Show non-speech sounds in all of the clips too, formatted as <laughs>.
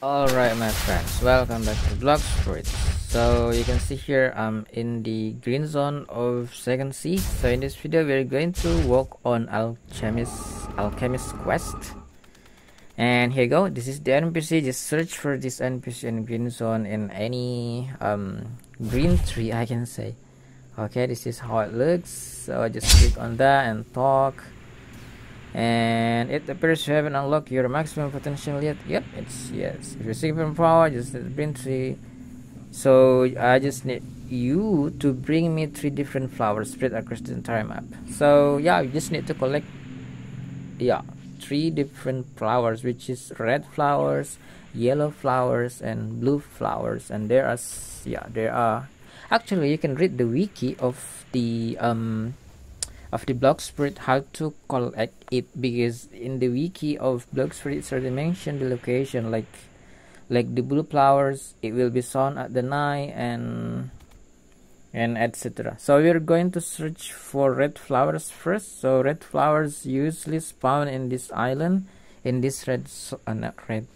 Alright my friends, welcome back to Blox Fruits. So you can see here I'm in the green zone of second sea. So in this video we're going to work on Alchemist Alchemist Quest. And here you go, this is the NPC, just search for this NPC in green zone in any um, green tree I can say. Okay, this is how it looks. So I just click on that and talk and it appears you haven't unlocked your maximum potential yet. Yep it's yes. If you're seeking power just bring three so i just need you to bring me three different flowers spread across the entire map. So yeah you just need to collect yeah three different flowers which is red flowers yellow flowers and blue flowers. And there are yeah there are actually you can read the wiki of the um of the Blox Fruit how to collect it because in the wiki of Blox Fruit it's already mentioned the location like like the blue flowers it will be sown at the night and and etc so we're going to search for red flowers first. So red flowers usually spawn in this island in this red so, uh, not red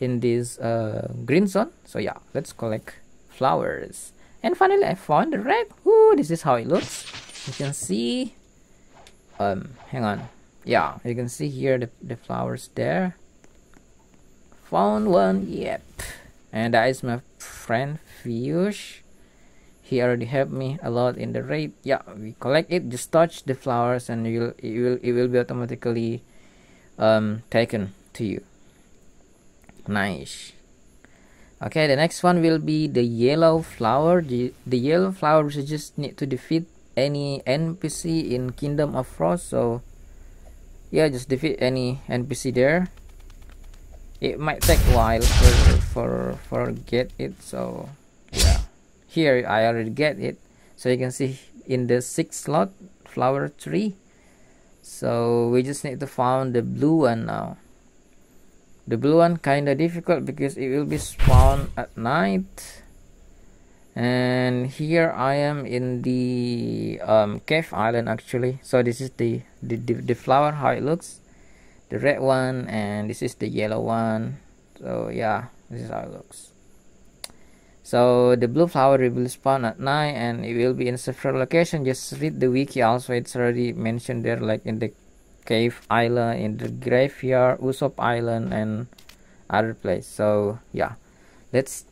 in this uh, green zone. So yeah let's collect flowers. And finally i found the red. Ooh, this is how it looks. You can see um hang on. Yeah you can see here the, the flowers there. Found one yep. And that is my friend Fiush he already helped me a lot in the raid yeah we collect it just touch the flowers and you'll it will it will be automatically um taken to you. Nice. Okay the next one will be the yellow flower. The, the yellow flowers you just need to defeat any npc in Kingdom of Rose so yeah just defeat any npc there. It might take a while for for for get it so yeah. Here i already get it. So you can see in the sixth slot flower tree. So we just need to find the blue one now. The blue one kind of difficult because it will be spawned at night and here I am in the um, cave island actually. So this is the, the, the the flower how it looks. The red one and this is the yellow one. So yeah this is how it looks. So the blue flower will spawn at night and it will be in several locations. Just read the wiki also. It's already mentioned there like in the cave island in the graveyard Usopp island and other place. So yeah. Let's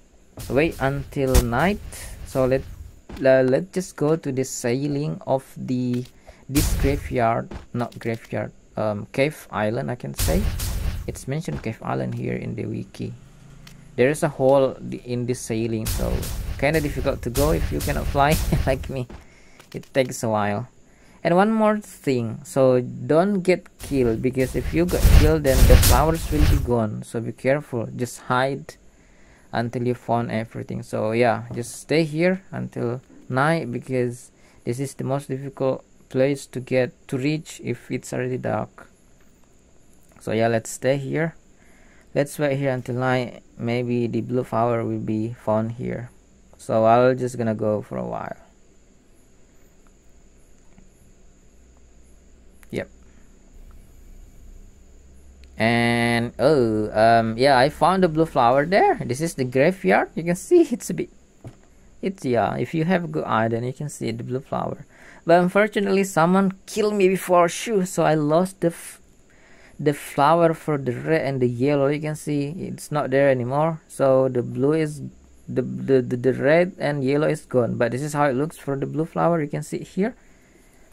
wait until night. So let uh, let's just go to the sailing of the this graveyard not graveyard um, cave island I can say. It's mentioned cave island here in the wiki. There is a hole in this sailing so kind of difficult to go if you cannot fly <laughs> like me. It takes a while. And one more thing so don't get killed because if you get killed then the flowers will be gone. So be careful just hide until you found everything. So yeah just stay here until night because this is the most difficult place to get to reach if it's already dark. So yeah let's stay here. Let's wait here until night. Maybe the blue flower will be found here. So I'll just gonna go for a while and oh um yeah i found the blue flower there. This is the graveyard. You can see it's a bit it's yeah if you have a good eye then you can see the blue flower. But unfortunately someone killed me before shoo so i lost the the flower for the red and the yellow. You can see it's not there anymore. So the blue is the, the the, the red and yellow is gone. But this is how it looks for the blue flower. You can see here.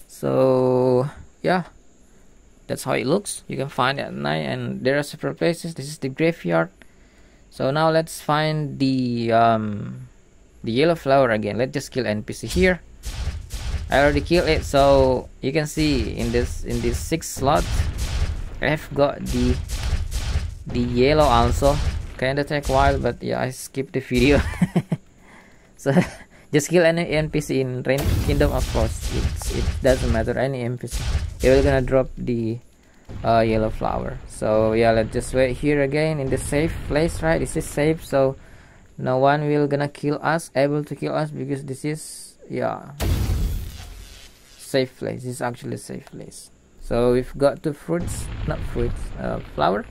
So yeah that's how it looks. You can find it at night and there are several places. This is the graveyard. So now let's find the um the yellow flower again. Let's just kill npc here. I already killed it so you can see in this in this sixth slot i've got the the yellow also. Kinda take a while but yeah i skipped the video. <laughs> So <laughs> just kill any npc in Rain kingdom of course. It's, it doesn't matter any npc it will gonna drop the uh, yellow flower. So yeah let's just wait here again in the safe place right? This is safe so no one will gonna kill us able to kill us because this is yeah safe place. This is actually a safe place. So we've got two fruits not fruits uh, flower.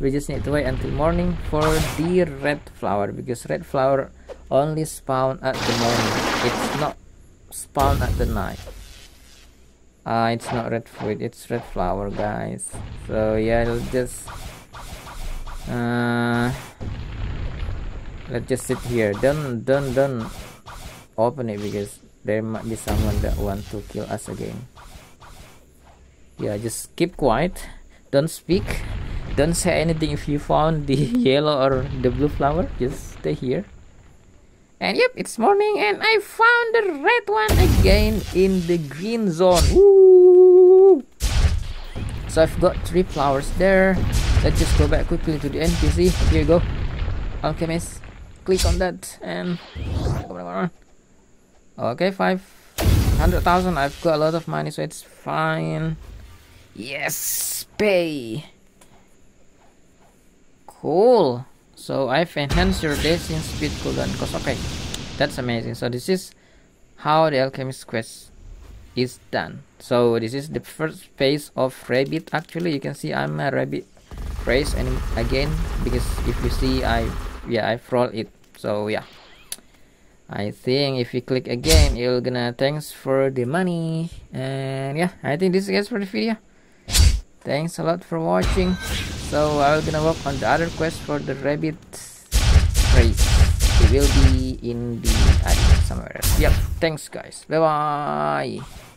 We just need to wait until morning for the red flower because red flower only spawn at the morning. It's not spawn at the night uh, it's not red fruit it's red flower guys. So yeah let's just uh, let's just sit here. Don't don't don't open it because there might be someone that want to kill us again. Yeah just keep quiet. Don't speak. Don't say anything if you found the <laughs> yellow or the blue flower. Just stay here and yep it's morning and i found the red one again in the green zone. So i've got three flowers there. Let's just go back quickly to the npc here you go. Alchemist. Click on that and okay 500,000 I've got a lot of money so it's fine. Yes pay. Cool so I've enhanced your dashing speed cooldown cost okay that's amazing. So this is how the alchemist quest is done. So this is the first phase of rabbit actually. You can see I'm a rabbit race and again because if you see I yeah I roll it. So yeah. I think if you click again you're gonna thanks for the money. And yeah I think this is guys for the video. Thanks a lot for watching so I'm gonna work on the other quest for the rabbit race. It will be in the somewhere. Yep. Thanks guys. Bye bye